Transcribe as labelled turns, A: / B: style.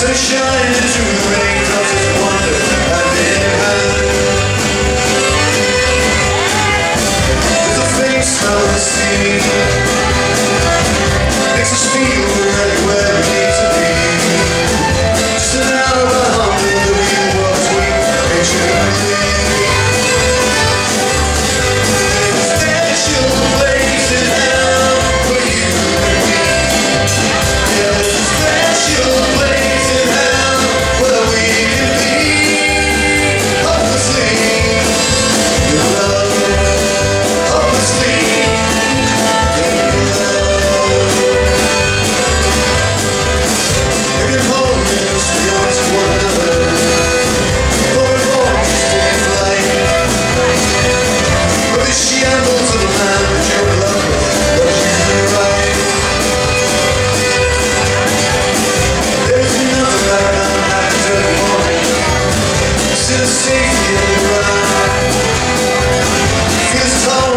A: sunshine through the rain. to see you cry. Cause